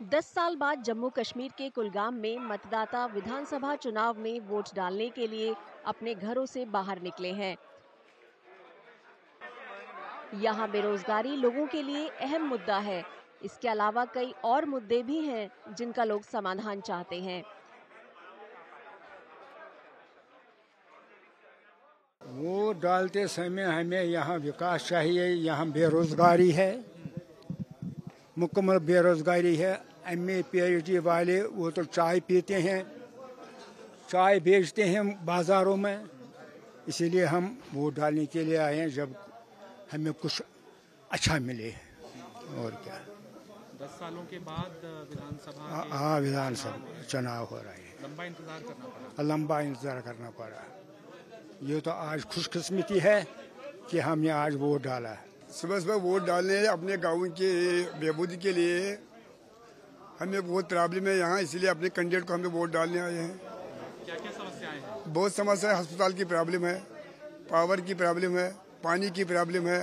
दस साल बाद जम्मू कश्मीर के कुलगाम में मतदाता विधानसभा चुनाव में वोट डालने के लिए अपने घरों से बाहर निकले हैं। यहाँ बेरोजगारी लोगों के लिए अहम मुद्दा है। इसके अलावा कई और मुद्दे भी हैं जिनका लोग समाधान चाहते हैं। वो डालते समय हमें यहाँ विकास चाहिए। यहाँ बेरोजगारी है। मुकम्मल बेरोजगारी है M A P H D वाले वो तो चाय पीते हैं। चाय बेचते हैं बाज़ारों में इसीलिए हम वोट डालने के लिए आए हैं जब हमें कुछ अच्छा मिले। और क्या? दस सालों के बाद विधानसभा हाँ, विधानसभा चुनाव हो रहा है। लंबा इंतज़ार करना पड़ा। लंबा इंतज़ार करना पड़ा। ये तो आज खुशकिस्मती है कि हमने आज वोट डाला। है सुबह सुबह वोट डालने अपने गाँव के बेबूदी के लिए। हमें बहुत प्रॉब्लम है यहाँ इसलिए अपने कैंडिडेट को हमें वोट डालने आए हैं। क्या क्या समस्याएँ हैं? बहुत समस्या है अस्पताल की प्रॉब्लम है पावर की प्रॉब्लम है पानी की प्रॉब्लम है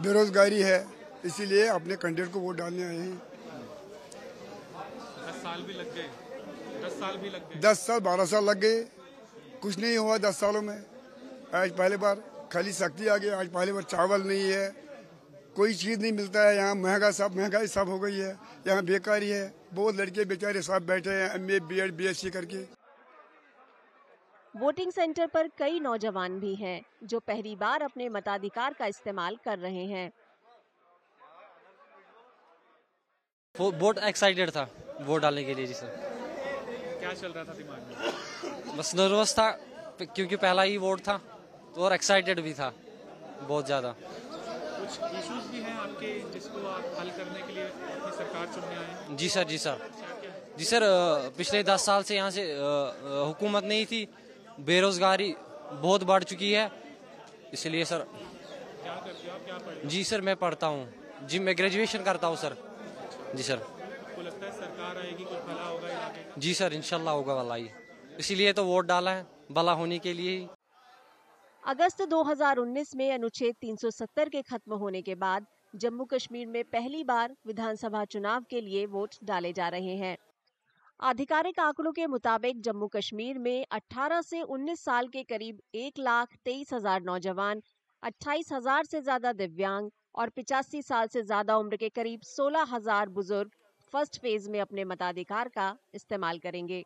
बेरोजगारी है इसीलिए अपने कैंडिडेट को वोट डालने आए हैं। दस साल भी लग गए। दस साल भी लग गए। दस साल बारह साल लग गए। कुछ नहीं हुआ दस सालों में। आज पहले बार खाली शक्ति आ गई आज पहले बार चावल नहीं है। कोई चीज़ नहीं मिलता है। यहाँ महँगा सब महँगाई सब हो गई है। यहाँ बेकारी है। बहुत लड़के बेचारे सब बैठे हैं M A B Ed B S C करके। वोटिंग सेंटर पर कई नौजवान भी हैं जो पहली बार अपने मताधिकार का इस्तेमाल कर रहे हैं। वो बहुत एक्साइटेड था वोट डालने के लिए जी सर। क्या चल रहा था दिमाग में? बस नर्वस था क्योंकि पहला ही वोट था तो और एक्साइटेड भी था बहुत ज़्यादा। कुछ इश्यूज़ भी हैं आपके जिसको आप हल करने के लिए अपनी सरकार चुनने आए जी सर जी सर? जी सर पिछले दस साल से यहाँ से हुकूमत नहीं थी बेरोजगारी बहुत बढ़ चुकी है इसलिए सर। क्या करते हो क्या पढ़ जी सर मैं पढ़ता हूँ। जी मैं ग्रेजुएशन करता हूँ सर। जी सर। आपको लगता है सरकार आएगी कुछ भला होगा जी सर इंशाल्लाह होगा वाला ही इसीलिए तो वोट डाला है भला होने के लिए ही। अगस्त 2019 में अनुच्छेद 370 के खत्म होने के बाद जम्मू कश्मीर में पहली बार विधानसभा चुनाव के लिए वोट डाले जा रहे हैं। आधिकारिक आंकड़ों के मुताबिक जम्मू कश्मीर में 18 से 19 साल के करीब एक लाख तेईस हज़ार नौजवान, अट्ठाईस हज़ार से ज़्यादा दिव्यांग और पिचासी साल से ज़्यादा उम्र के करीब सोलह हज़ार बुज़ुर्ग फ़र्स्ट फ़ेज़ में अपने मताधिकार का इस्तेमाल करेंगे।